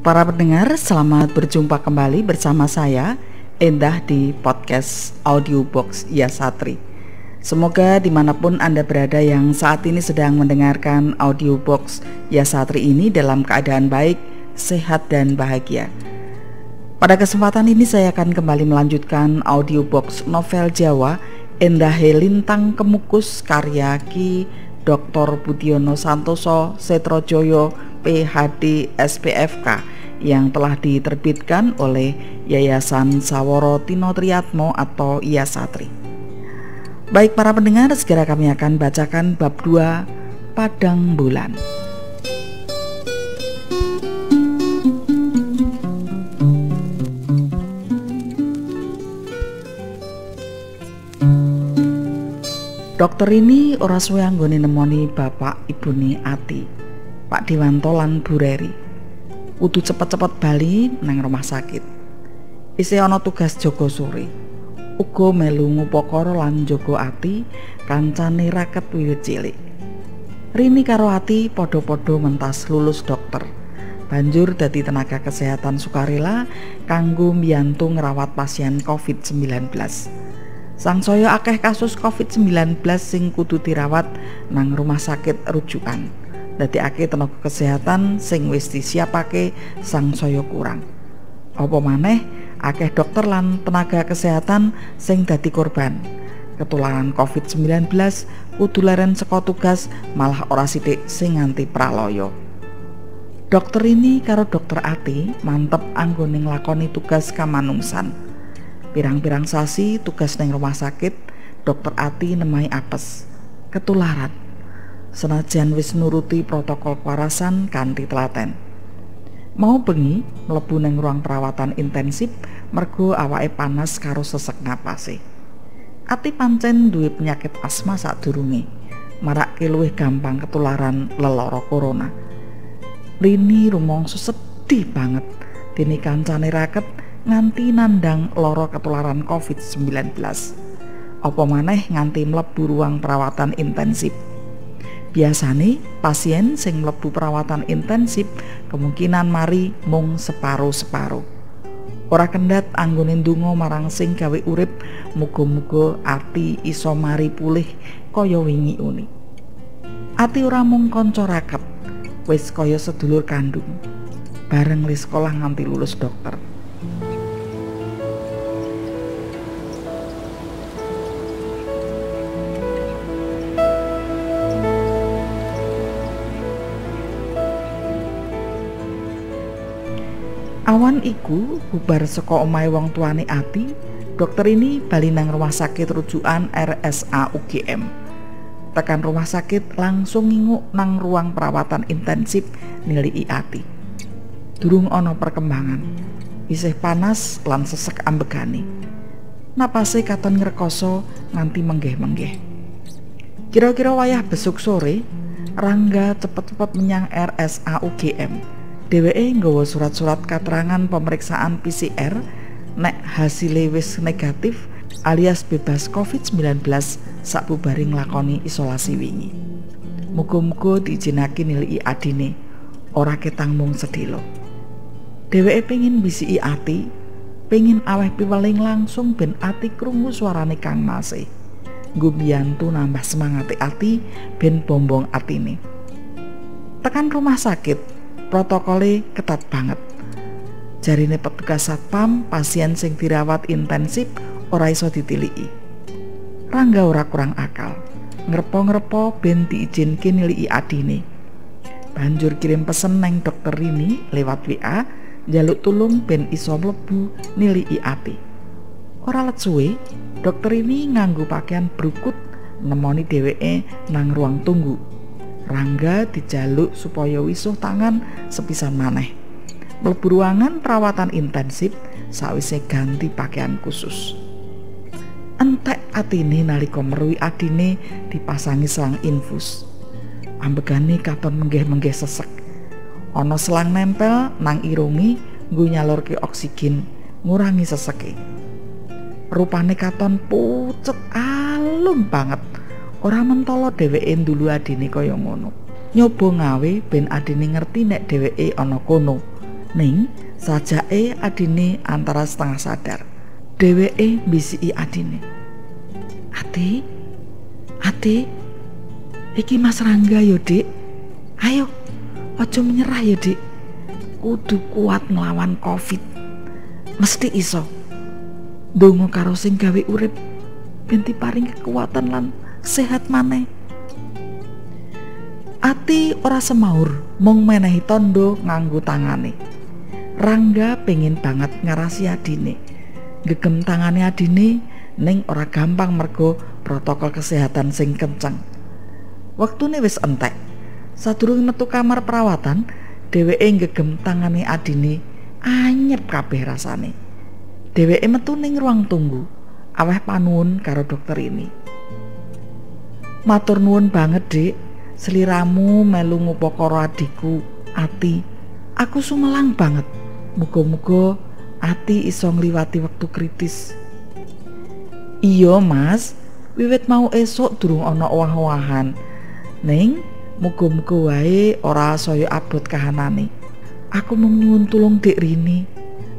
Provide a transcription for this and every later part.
Para pendengar, selamat berjumpa kembali bersama saya Endah di podcast Audiobox Ya Satri. Semoga di mana pun Anda berada yang saat ini sedang mendengarkan audiobox Ya Satri ini dalam keadaan baik, sehat, dan bahagia. Pada kesempatan ini saya akan kembali melanjutkan audiobox novel Jawa Endah Lintang Kemukus karya Ki Dr. Budiono Santoso Setrojoyo PhD SPFK yang telah diterbitkan oleh Yayasan Saworo Tino Triatmo atau Yasatri. Baik para pendengar, segera kami akan bacakan bab 2 Padang Bulan. Dokter ini ora suwe anggone nemoni bapak ibune Ati, Pak Dewanto lan Bu. Udu cepet-cepet bali nang rumah sakit. Isi ana tugas Joko sore. Uga melu ngupakara lan Joko Ati kancane raket wiwit cilik. Rini karo Ati padha-padha mentas lulus dokter. Banjur dadi tenaga kesehatan sukarela kanggo mbiyantu ngrawat pasien COVID-19. Sangsaya akeh kasus COVID-19 sing kudu dirawat nang rumah sakit rujukan. Dadekake tenaga kesehatan sing wis disiapake sangsaya kurang. Apa maneh akeh dokter lan tenaga kesehatan sing dadi korban. Ketularan COVID-19 kudu leren saka tugas malah ora sithik sing nganti praloyo. Dokter ini karo dokter Ati mantep anggone nglakoni tugas kamanungsan. Pirang-pirang sasi tugas neng rumah sakit, dokter Ati nemai apes, ketularan. Senajan wis nuruti protokol kewarasan kanthi telaten. Mau bengi mlebu neng ruang perawatan intensif mergo awake panas karo sesek napase. Ati pancen duwe penyakit asma sadurunge. Marake luwih gampang ketularan leloro corona. Rini rumangsa sedih banget dene kancane raket nganti nandang loro ketularan COVID-19. Apa maneh nganti mlebu ruang perawatan intensif. Biasane pasien sing mlebu perawatan intensif kemungkinan mari mung separo-separo. Ora kendhat anggone ndonga marang sing gawe urip muga-muga ati iso mari pulih kaya wingi uni. Ati ora mung kanca raket, wis kaya sedulur kandung. Bareng li sekolah nganti lulus dokter. Awan iku bubar saka omahe wong tuane Ati, dokter ini bali nang rumah sakit rujukan RSA UGM. Tekan rumah sakit langsung nginguk nang ruang perawatan intensif nilai Ati. Durung ana perkembangan. Isih panas lan sesek ambegane. Napase katon ngrekoso nganti menggeh-menggeh. Kira-kira wayah besuk sore, Rangga cepet-cepet menyang RSA UGM dheweke nggawa surat-surat keterangan pemeriksaan PCR nek hasil wis negatif alias bebas COVID-19 sakbubare nglakoni isolasi wingi. Muga-muga diizinake nilai adine ora ketang mung sedelo. Dheweke pengin bisiki ati, pengin aweh piweling langsung ben ati krungu suarane Kang Mase. Nggo mbiyantu nambah semangat ati ben bombong atine. Tekan rumah sakit, protokole ketat banget. Jarine petugas satpam, pasien sing dirawat intensif ora iso ditiliki. Rangga ora kurang akal. Ngrepo-ngrepo ben diizinke niliki adine. Banjur kirim pesen neng dokter ini lewat WA, jaluk tulung ben iso mlebu niliki ati. Ora let dokter ini nganggo pakaian brukut nemoni dheweke nang ruang tunggu. Rangga dijaluk supaya wisuh tangan sepisan maneh. Mlebu ruangan perawatan intensif sawise ganti pakaian khusus. Entek atine nalika meruwi adine dipasangi selang infus. Ambegane katon menggeh-menggeh sesek. Ana selang nempel nang irungi nggo nyalurke oksigen ngurangi seseke. Rupane katon pucet alum banget ora mentolo dheweke ndulu adine kaya ngono nyoba ngawe ben adine ngerti nek dheweke ana kono Ning sajake adine antara setengah sadar. Dheweke bisiki adine. Ati, Ati, iki Mas Rangga yo, Dik. Ayo, aja menyerah ya, Dik. Kudu kuat nglawan Covid. Mesti iso. Dongo karo sing gawe urip ben paring kekuatan lan sehat maneh. Ati ora semaur, mung menehi tondo nganggo tangane. Rangga pengen banget ngarasi adine. Gegem tangane adine ning ora gampang mergo protokol kesehatan sing kenceng. Wektune wis entek. Sadurunge metu kamar perawatan, dheweke gegem tangane adine anyep kabeh rasane. Dheweke metu ning ruang tunggu, aweh panuwun karo dokter ini. Matur nuwun banget, Dik. Seliramu melu ngupakara adikku, Ati. Aku sumelang banget. Muga-muga Ati iso ngliwati wektu kritis. Iya, Mas. Wiwit mau esuk durung ana owah-owahan. Ning muga-muga wae ora saya abot kahanane. Aku nyuwun tulung Dik Rini.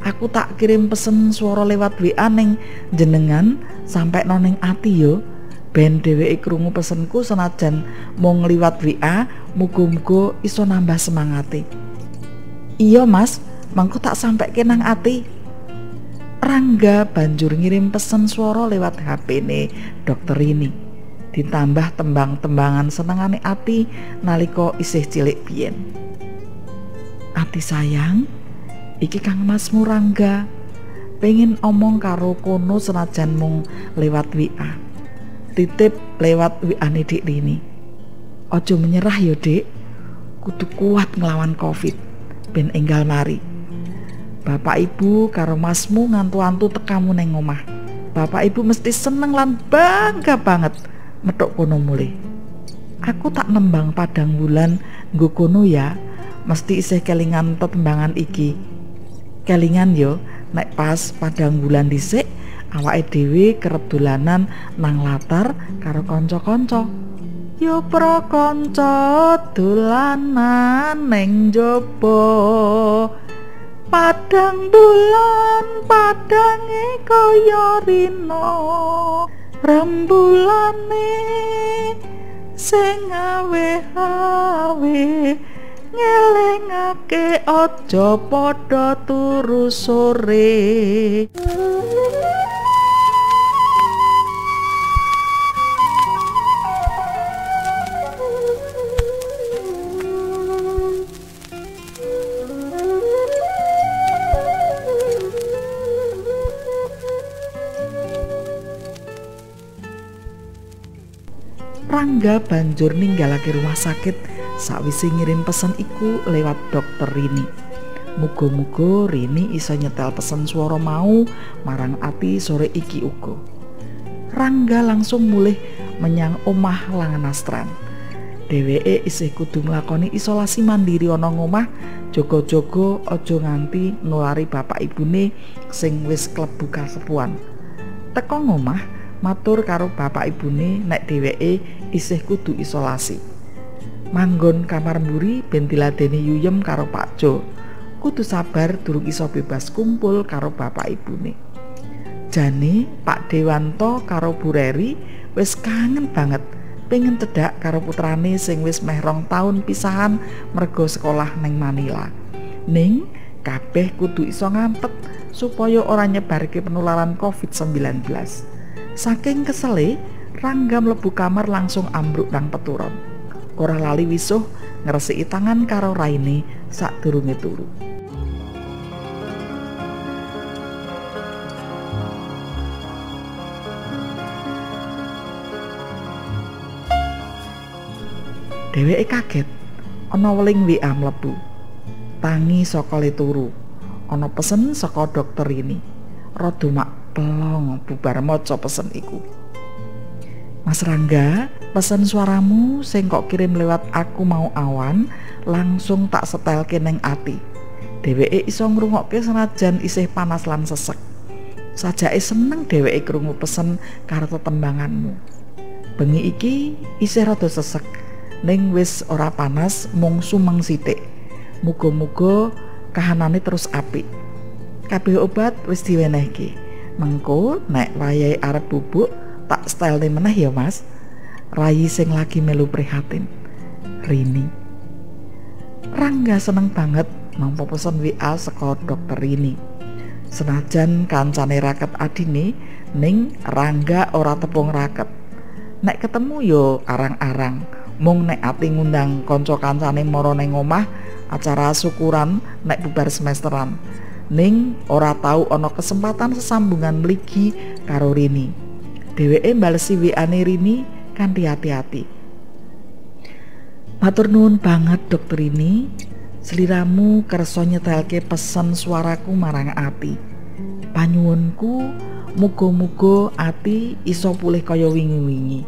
Aku tak kirim pesen suara lewat WA ning jenengan sampai noneng ati yo. Ben dheweke krungu pesenku senajan mau ngliwat WA, muga-muga iso nambah semangate. Iya, Mas. Mangko tak sampai kenang ati. Rangga banjur ngirim pesen suara lewat HP ne dokter ini. ditambah tembang-tembangan senengane ati nalika isih cilik biyen. Ati sayang, iki Kang Mas Murangga pengen omong karo kono senajan mung lewat WA. Titip lewat WA Dik Rini. Ojo menyerah ya, Dik. Kudu kuat ngelawan Covid. Ben enggal mari. Bapak Ibu karo Masmu ngantu-antu tekamu neng omah. Bapak Ibu mesti seneng lan bangga banget metok kono mulih. Aku tak nembang padang bulan nggo kono ya, mesti isih kelingan tetembangan iki. Kelingan yo nek pas padang bulan dhisik awake dhewe kerep dolanan nang latar karo kanca-kanca. Yo pro kanca dolanan ning jaba. Padang bulan padange kaya rino. rembulane sing awe-awe ngelingake aja padha turu sore Rangga banjur ninggalake rumah sakit sawise ngirim pesen iku lewat dokter Rini. Muga-muga Rini iso nyetel pesen suara mau marang Ati sore iki uga. Rangga langsung mulih menyang omah Langenastran. Dheweke isih kudu nglakoni isolasi mandiri ana ngomah, jaga-jaga aja nganti nulari bapak ibune sing wis klebu kasepuan. Teko ngomah, matur karo bapak ibune nek dheweke isih kudu isolasi. Manggon kamar mburi ben diladeni yuyem karo Pak Jo. Kudu sabar durung iso bebas kumpul karo bapak ibune. Jane Pak Dewanto karo Bu Reri wis kangen banget pengen cedak karo putrane sing wis meh rong taun pisahan mergo sekolah neng Manila. Ning kabeh kudu iso ngampet supaya ora nyebarke penularan COVID-19. Saking kesele, Rangga mlebu kamar langsung ambruk nang peturon. Ora lali wisuh ngresiki tangan karo Raine sadurunge turu. Dheweke kaget ana weling WA mlebu. Tangi saka turu. Ana pesen saka dokter ini. Rada mak pelong bubar maca pesen iku. Mas Rangga, pesen suaramu sing kok kirim lewat aku mau awan langsung tak setel keneng ati. Dheweke iso ngrungokke senajan isih panas lan sesek. Sajake seneng dheweke krungu pesen karo tetembanganmu. Bengi iki isih rada sesek, ning wis ora panas mung sumeng sithik. Muga-muga kahanane terus apik. Kabeh obat wis diwenehke. Mengko nek wayahe arep bubuk tak style meneh ya Mas. Rayi sing lagi melu prihatin. Rini. Rangga seneng banget nampa pesen WA saka dokter Rini. Senajan kancane raket adine ning Rangga ora tepung raket. Nek ketemu yo arang-arang. Mung nek ati ngundang kanca kancane mara ning omah acara syukuran nek bubar semesteran. Ning ora tahu ana kesempatan sesambungan mligi karo Rini. Dheweke balesi WA-ne Rini kanthi hati-hati. Matur nuwun banget dokter ini. Seliramu kersa nyetelke pesen suaraku marang ati. Panyuwunku muga-muga ati iso pulih kaya wingi-wingi.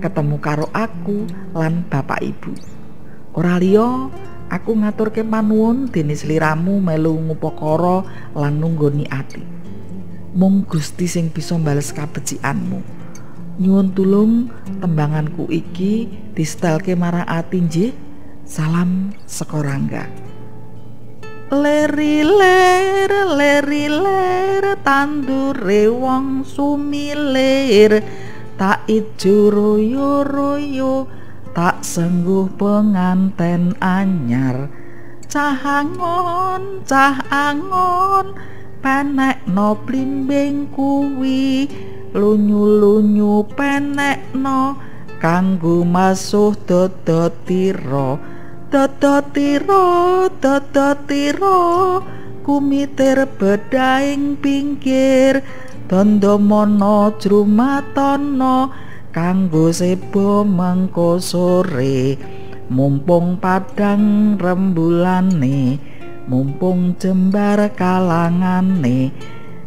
Ketemu karo aku lan bapak ibu. Ora liya aku ngaturke panuwun dene sliramu melu ngupakara lan nunggoni ati. Mung Gusti sing bisa mbales kabecikanmu. Nyuwun tulung tembanganku iki distelke marang ati nggih. Salam sekorangga leri ler leri ler tandure wong sumilir tak ijo royo royo tak sengguh penganten anyar. Cah angon cah angon penek no blimbing kuwi. Lunyu lunyu penek no kanggo masuh dodo tiro dodo tiro dodo tiro kumitir bedaing pinggir. Dondo mono jrumatono kanggo sebo mengko sore mumpung padang rembulane mumpung jembar kalangane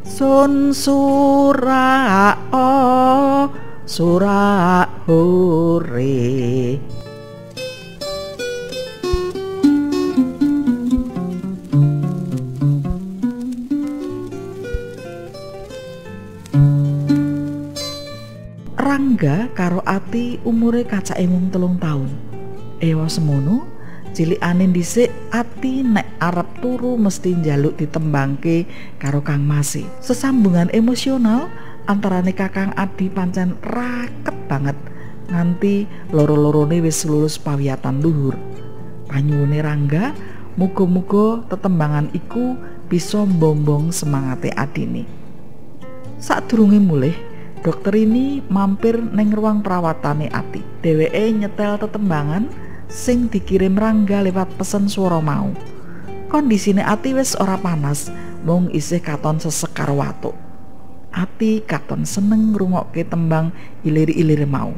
sun sura o sura hore Rangga karo Ati umure kacake mung telung taun. Ewa semono, cilikane dhisik Ati nek arep turu mesti njaluk ditembangke karo Kang Masi. Sesambungan emosional antarane Kakang Adi pancen raket banget nganti loro-lorone wis lulus pawiyatan luhur. Panyuwune Rangga, muga-muga tetembangan iku bisa mbombong semangate adine. Sadurunge mulih, dokter ini mampir neng ruang perawatane Ati. Dheweke nyetel tetembangan sing dikirim Rangga lewat pesen suara mau. Kondisine Ati wis ora panas, mung isih katon sesek karo watuk. Ati katon seneng ngrungokke tembang ilir-ilir mau.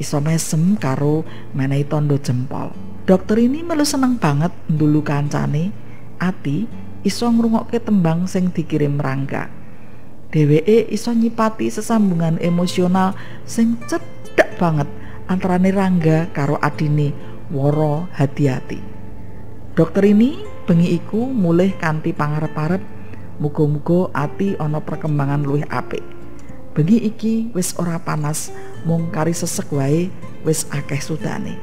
Iso mesem karo menehi tondo jempol. Dokter ini melu seneng banget ndulu kancane. Ati iso ngrungokke tembang sing dikirim Rangga. Dheweke iso nyipati sesambungan emosional sing cedhak banget antarane Rangga karo adine Woro hati-hati. Dokter ini bengi iku mulih kanthi pangarep-arep muga-muga ati ana perkembangan luwih apik. Bengi iki wis ora panas, mung kari sesek wae wis akeh sudane.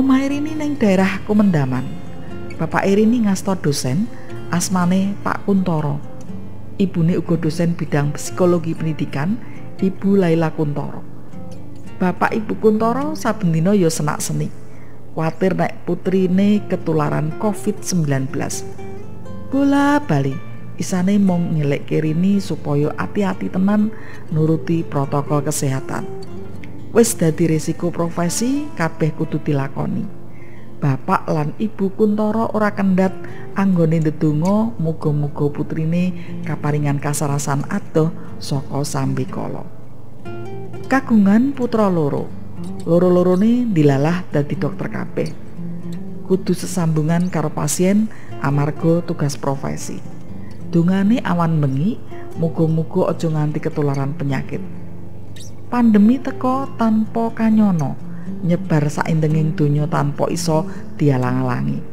Oma Irini neng daerah Kumendaman. Bapak Irini ngasto dosen, asmane Pak Kuntoro. Ibune uga dosen bidang psikologi pendidikan, Ibu Laila Kuntoro. Bapak Ibu Kuntoro saben dina ya senak seni. Kuatir nek putrine ketularan COVID-19. Bola bali, isane mong ngelek Rini supaya hati-hati tenan nuruti protokol kesehatan. Wis dadi resiko profesi kabeh kudu dilakoni. Bapak lan Ibu Kuntoro ora kendhat anggone ndedonga muga-muga putrine kaparingan kasarasan adoh saka sambikala. Kagungan putra loro. Loro-lorone dilalah dadi dokter kabeh. Kudu sesambungan karo pasien amarga tugas profesi. Dungane awan bengi, muga-muga aja nganti ketularan penyakit. Pandemi teko tanpa kanyono nyebar saindenging donya tanpa iso dialang-alangi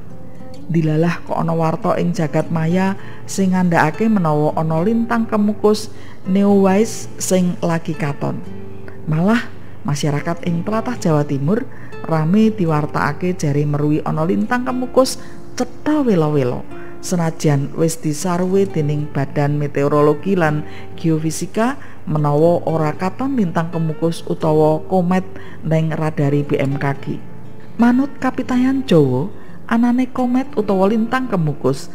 dilalah kok ana warta ing jagat maya sing ngandhakake menawa ana lintang kemukus Neowise sing lagi katon. Malah masyarakat ing tlatah Jawa Timur rame diwartakake jari meruwi ana lintang kemukus cetha welo-welo. Senajan wis disarwe dening Badan Meteorologi lan Geofisika menawa ora katon lintang kemukus utawa komet neng radari BMKG. Manut kapitayan Jawa, anane komet utawa lintang kemukus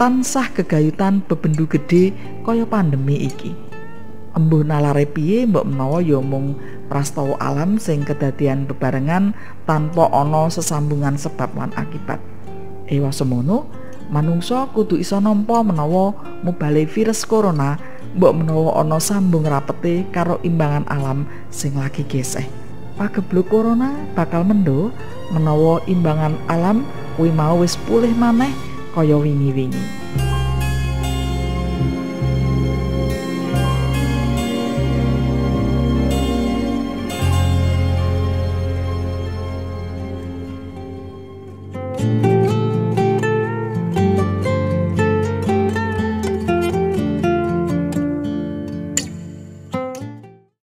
tansah gegayutan bebendu gede kaya pandemi iki embuh nalare piye mbok menawa ya mung prastawa alam sing kedadian bebarengan tanpa ana sesambungan sebab lan akibat ewa semono manungsa kudu isa nampa menawa mubale virus corona mbok menawa ana sambung rapete karo imbangan alam sing lagi geseh pagebluk corona bakal mendo menawa imbangan alam kuwi mau wis pulih maneh kaya wingi-wingi.